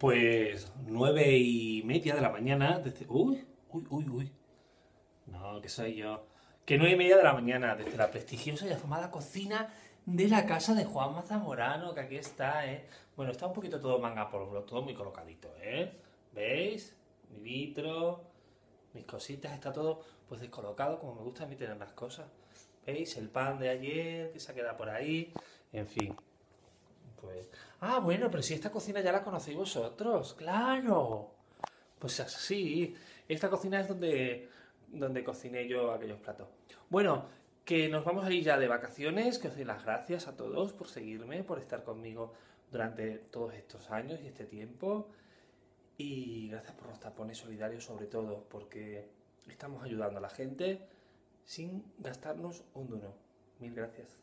Pues nueve y media de la mañana. Desde... Uy, uy, uy, uy. No, que soy yo. Que nueve y media de la mañana, desde la prestigiosa y afamada cocina de la casa de Juan Zamorano, que aquí está, ¿eh? Bueno, está un poquito todo manga por todo muy colocadito, ¿eh? ¿Veis? Mi vitro, mis cositas, está todo pues descolocado, como me gusta a mí tener las cosas. ¿Veis? El pan de ayer que se ha quedado por ahí, en fin. Pues, ah, bueno, pero si esta cocina ya la conocéis vosotros, claro. Pues así, esta cocina es donde, donde cociné yo aquellos platos. Bueno, que nos vamos a ir ya de vacaciones, que os doy las gracias a todos por seguirme, por estar conmigo durante todos estos años y este tiempo. Y gracias por los tapones solidarios sobre todo, porque estamos ayudando a la gente sin gastarnos un duro. Mil gracias.